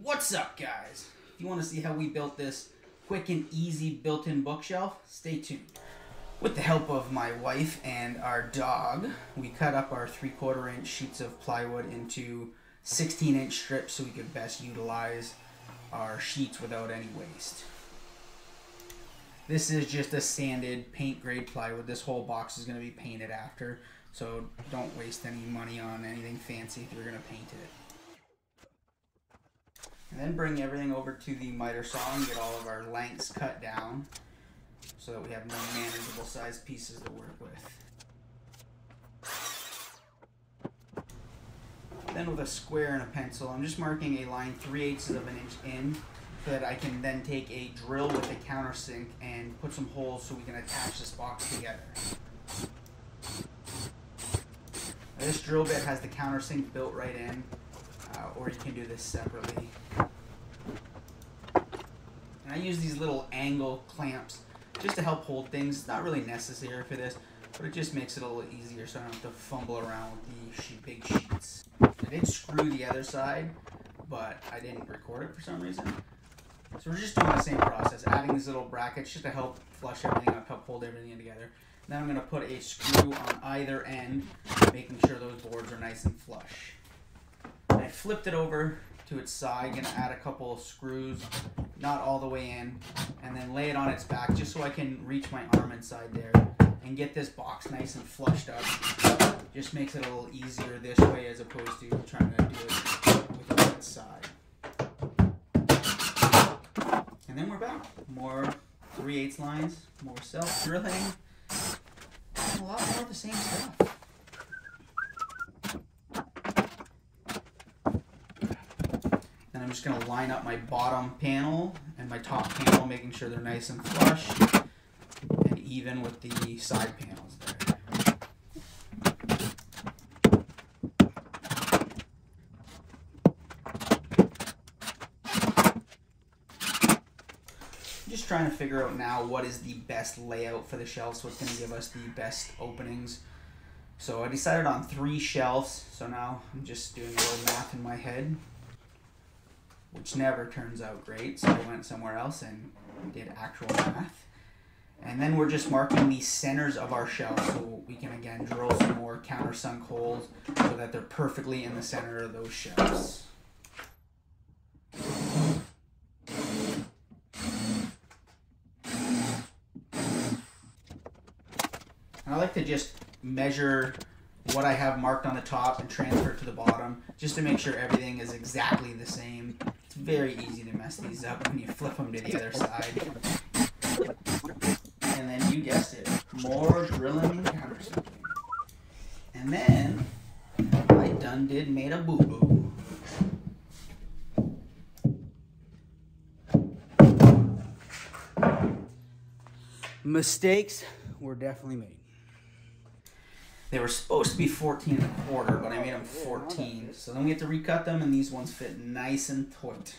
What's up, guys? If you want to see how we built this quick and easy built-in bookshelf, stay tuned. With the help of my wife and our dog, we cut up our three-quarter inch sheets of plywood into 16 inch strips so we could best utilize our sheets without any waste. This is just a sanded paint grade plywood. This whole box is going to be painted after, so don't waste any money on anything fancy if you're going to paint it. And then bring everything over to the miter saw and get all of our lengths cut down so that we have more manageable sized pieces to work with. Then with a square and a pencil, I'm just marking a line 3 eighths of an inch in so that I can then take a drill with a countersink and put some holes so we can attach this box together. Now this drill bit has the countersink built right in, or you can do this separately. And I use these little angle clamps just to help hold things. It's not really necessary for this, but it just makes it a little easier so I don't have to fumble around with the big sheets. I did screw the other side, but I didn't record it for some reason. So we're just doing the same process, adding these little brackets just to help flush everything up, help hold everything together. Then I'm going to put a screw on either end, making sure those boards are nice and flush. Flipped it over to its side, to add a couple of screws, not all the way in, and then lay it on its back just so I can reach my arm inside there and get this box nice and flushed up. Just makes it a little easier this way as opposed to trying to do it with the right side. And then we're back. More 3 8 lines, more self-drilling, a lot more of the same stuff. Then I'm just going to line up my bottom panel and my top panel, making sure they're nice and flush and even with the side panels there. just trying to figure out now what is the best layout for the shelves, what's going to give us the best openings. So I decided on three shelves, so now I'm just doing a little math in my head, which never turns out great, so I went somewhere else and did actual math. And then we're just marking the centers of our shelves so we can again drill some more countersunk holes so that they're perfectly in the center of those shelves. I like to just measure what I have marked on the top and transfer it to the bottom just to make sure everything is exactly the same. It's very easy to mess these up when you flip them to the other side. And then you guessed it, more drilling countersinking. And then I done did made a boo-boo. Mistakes were definitely made. They were supposed to be 14 and a quarter, but I made them 14. So then we have to recut them, and these ones fit nice and tight.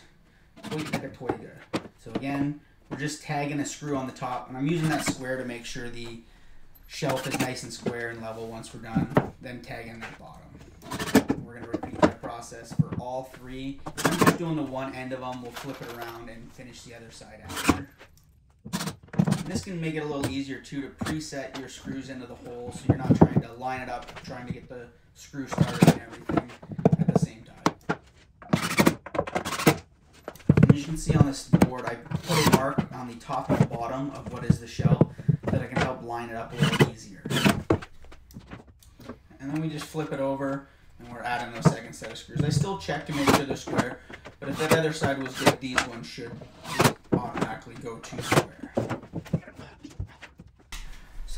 Tight like a toy gun. So again, we're just tagging a screw on the top, and I'm using that square to make sure the shelf is nice and square and level once we're done. Then tagging that bottom. We're going to repeat that process for all three. I'm just doing the one end of them. We'll flip it around and finish the other side after. This can make it a little easier too to preset your screws into the hole so you're not trying to line it up, trying to get the screw started and everything at the same time. And you can see on this board, I put a mark on the top and bottom of what is the shell that I can help line it up a little easier. And then we just flip it over and we're adding a second set of screws. I still check to make sure they're square, but if that other side was good, these ones should automatically go to square.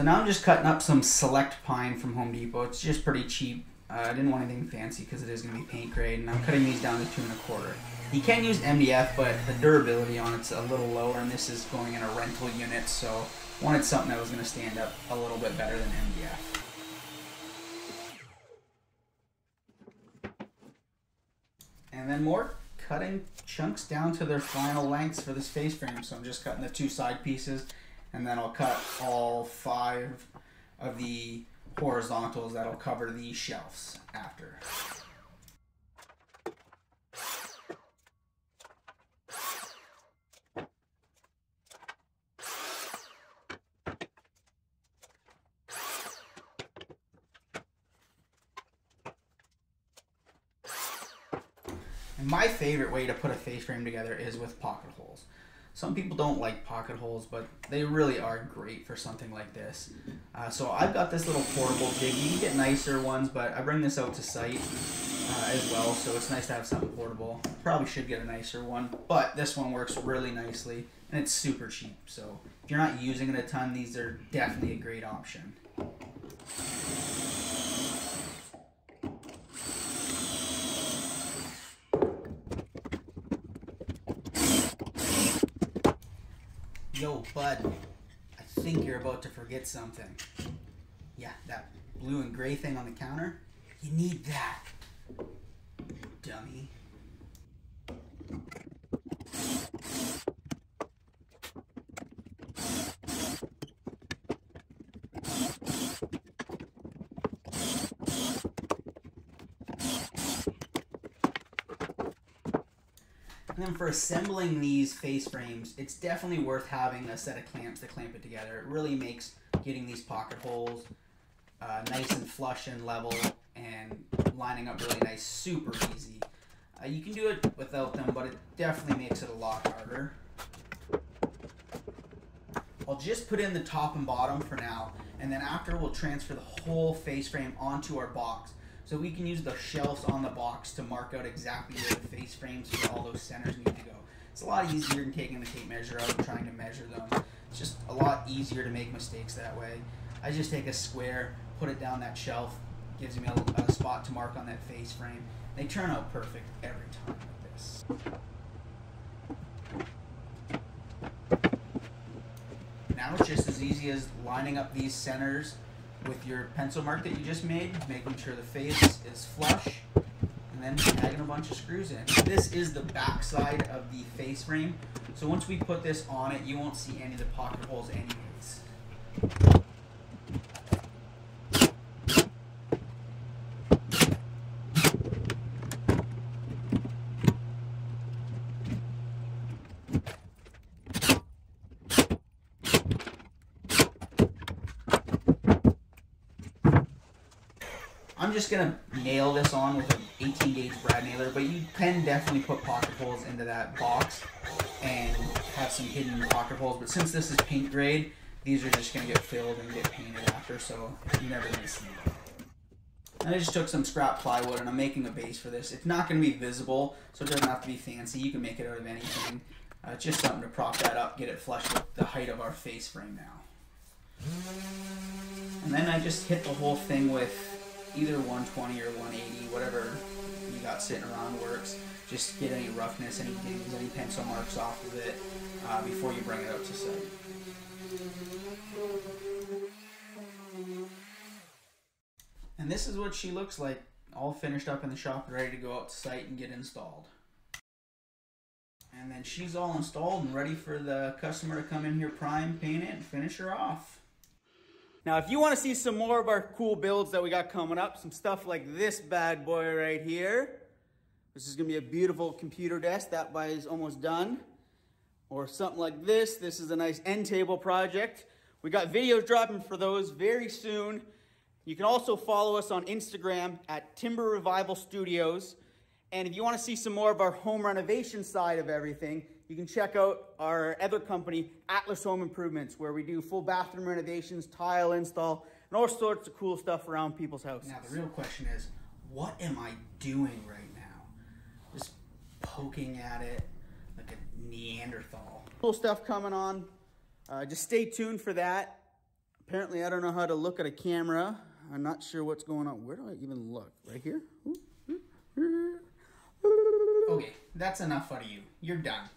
Now I'm just cutting up some select pine from Home Depot. It's just pretty cheap. Uh, I didn't want anything fancy because it is going to be paint grade, and I'm cutting these down to two and a quarter. You can use MDF, but the durability on it's a little lower, and this is going in a rental unit, so wanted something that was going to stand up a little bit better than MDF. And then more cutting chunks down to their final lengths for this face frame. So I'm just cutting the two side pieces and then I'll cut all five of the horizontals that'll cover these shelves after. And my favorite way to put a face frame together is with pocket holes. Some people don't like pocket holes, but they really are great for something like this. Uh, so I've got this little portable jig. You can get nicer ones, but I bring this out to site uh, as well, so it's nice to have something portable. Probably should get a nicer one, but this one works really nicely, and it's super cheap. So if you're not using it a ton, these are definitely a great option. Yo, bud, I think you're about to forget something. Yeah, that blue and gray thing on the counter. You need that, And then for assembling these face frames, it's definitely worth having a set of clamps to clamp it together. It really makes getting these pocket holes uh, nice and flush and level and lining up really nice super easy. Uh, you can do it without them, but it definitely makes it a lot harder. I'll just put in the top and bottom for now, and then after we'll transfer the whole face frame onto our box. So we can use the shelves on the box to mark out exactly where the face frames for all those centers need to go. It's a lot easier than taking the tape measure out and trying to measure them. It's just a lot easier to make mistakes that way. I just take a square, put it down that shelf, gives me a, a spot to mark on that face frame. They turn out perfect every time like this. Now it's just as easy as lining up these centers with your pencil mark that you just made, making sure the face is flush, and then tagging a bunch of screws in. This is the back side of the face frame, so once we put this on it, you won't see any of the pocket holes anyways. Just gonna nail this on with an 18 gauge brad nailer, but you can definitely put pocket holes into that box and have some hidden pocket holes. But since this is paint grade, these are just gonna get filled and get painted after, so you're never gonna see them. I just took some scrap plywood and I'm making a base for this. It's not gonna be visible, so it doesn't have to be fancy. You can make it out of anything. Uh, just something to prop that up, get it flush with the height of our face frame now. And then I just hit the whole thing with either 120 or 180, whatever you got sitting around works. Just get any roughness, any dings, any pencil marks off of it uh, before you bring it out to site. And this is what she looks like, all finished up in the shop, ready to go out to site and get installed. And then she's all installed and ready for the customer to come in here, prime, paint it, and finish her off. Now, if you want to see some more of our cool builds that we got coming up, some stuff like this bad boy right here. This is going to be a beautiful computer desk. That by is almost done. Or something like this. This is a nice end table project. We got videos dropping for those very soon. You can also follow us on Instagram at Timber Revival Studios. And if you want to see some more of our home renovation side of everything, you can check out our other company, Atlas Home Improvements, where we do full bathroom renovations, tile install, and all sorts of cool stuff around people's houses. Now, the real question is, what am I doing right now? Just poking at it like a Neanderthal. Cool stuff coming on. Uh, just stay tuned for that. Apparently, I don't know how to look at a camera. I'm not sure what's going on. Where do I even look? Right here? Okay, that's enough out of you. You're done.